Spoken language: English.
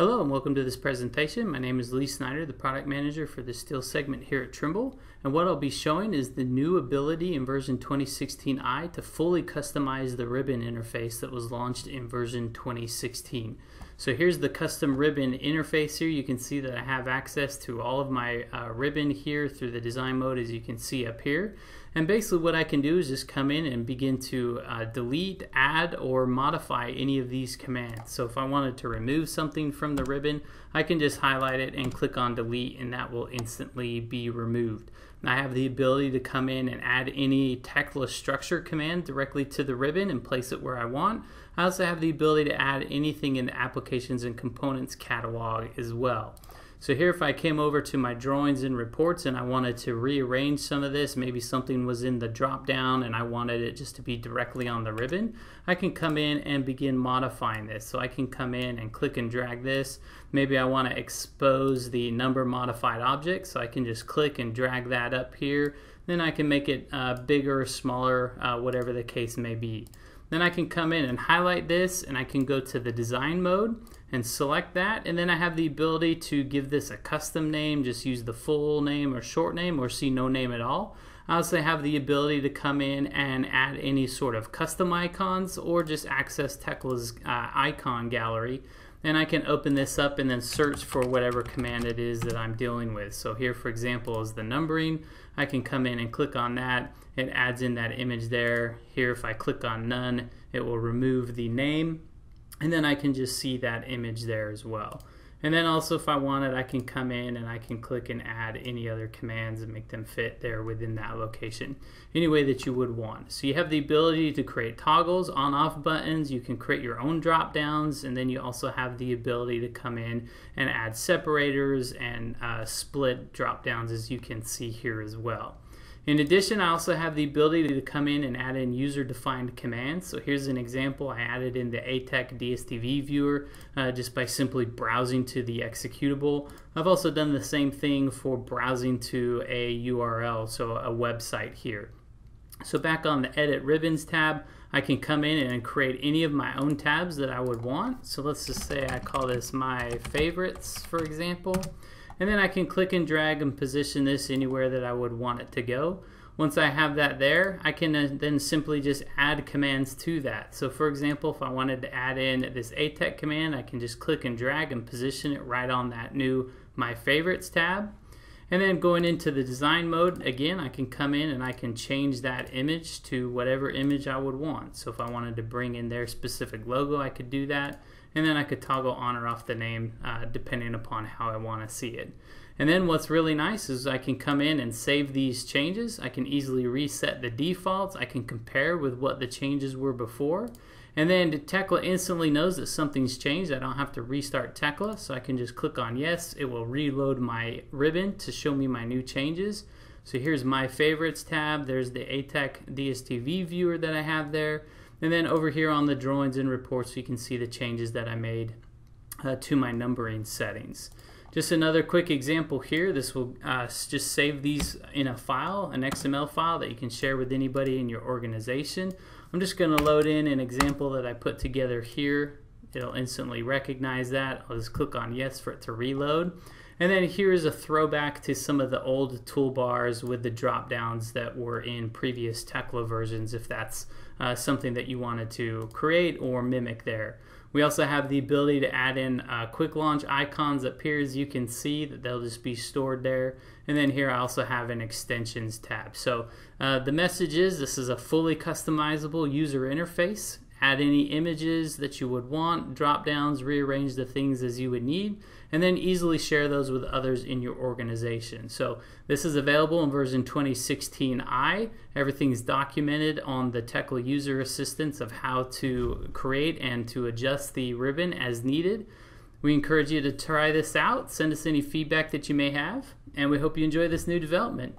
Hello and welcome to this presentation. My name is Lee Snyder, the product manager for the steel segment here at Trimble. And what I'll be showing is the new ability in version 2016i to fully customize the ribbon interface that was launched in version 2016. So here's the custom ribbon interface here. You can see that I have access to all of my uh, ribbon here through the design mode as you can see up here. And basically what I can do is just come in and begin to uh, delete, add, or modify any of these commands. So if I wanted to remove something from the ribbon, I can just highlight it and click on delete and that will instantly be removed. I have the ability to come in and add any Tekla structure command directly to the ribbon and place it where I want. I also have the ability to add anything in the applications and components catalog as well. So here if I came over to my drawings and reports and I wanted to rearrange some of this, maybe something was in the drop down and I wanted it just to be directly on the ribbon, I can come in and begin modifying this. So I can come in and click and drag this. Maybe I want to expose the number modified object, so I can just click and drag that up here. Then I can make it uh, bigger, smaller, uh, whatever the case may be. Then I can come in and highlight this and I can go to the design mode and select that. And then I have the ability to give this a custom name just use the full name or short name or see no name at all. I also have the ability to come in and add any sort of custom icons or just access Tekla's uh, icon gallery and I can open this up and then search for whatever command it is that I'm dealing with. So here, for example, is the numbering. I can come in and click on that. It adds in that image there. Here, if I click on none, it will remove the name. And then I can just see that image there as well. And then also if I wanted, I can come in and I can click and add any other commands and make them fit there within that location any way that you would want. So you have the ability to create toggles, on off buttons, you can create your own drop downs, and then you also have the ability to come in and add separators and uh, split drop downs as you can see here as well. In addition, I also have the ability to come in and add in user-defined commands. So here's an example. I added in the ATEC DSTV viewer uh, just by simply browsing to the executable. I've also done the same thing for browsing to a URL, so a website here. So back on the Edit Ribbons tab, I can come in and create any of my own tabs that I would want. So let's just say I call this My Favorites, for example. And then I can click and drag and position this anywhere that I would want it to go. Once I have that there, I can then simply just add commands to that. So for example, if I wanted to add in this ATEC command, I can just click and drag and position it right on that new My Favorites tab. And then going into the design mode, again, I can come in and I can change that image to whatever image I would want. So if I wanted to bring in their specific logo, I could do that and then I could toggle on or off the name uh, depending upon how I want to see it. And then what's really nice is I can come in and save these changes. I can easily reset the defaults. I can compare with what the changes were before. And then Tekla instantly knows that something's changed. I don't have to restart Tekla, so I can just click on yes. It will reload my ribbon to show me my new changes. So here's my favorites tab. There's the ATEC DSTV viewer that I have there. And then over here on the drawings and reports, you can see the changes that I made uh, to my numbering settings. Just another quick example here. This will uh, just save these in a file, an XML file that you can share with anybody in your organization. I'm just going to load in an example that I put together here. It'll instantly recognize that. I'll just click on yes for it to reload. And then here's a throwback to some of the old toolbars with the drop downs that were in previous Tekla versions if that's uh, something that you wanted to create or mimic there. We also have the ability to add in uh, quick launch icons up here as you can see that they'll just be stored there. And then here I also have an extensions tab. So uh, the message is this is a fully customizable user interface add any images that you would want, drop downs, rearrange the things as you would need, and then easily share those with others in your organization. So this is available in version 2016i. Everything's documented on the Tekla user assistance of how to create and to adjust the ribbon as needed. We encourage you to try this out, send us any feedback that you may have, and we hope you enjoy this new development.